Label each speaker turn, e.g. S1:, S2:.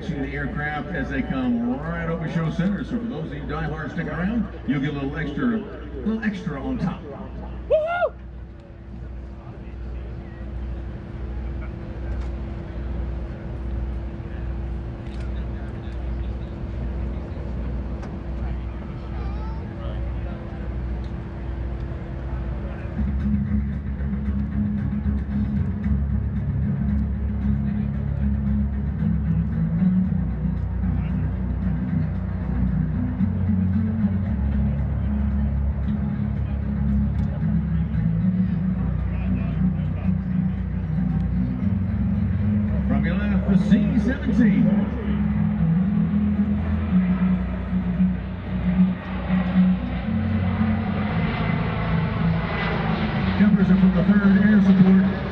S1: watching the aircraft as they come right over show center. So for those of you diehards sticking around, you'll get a little extra, little extra on top. 17. Jumpers are from the third air support.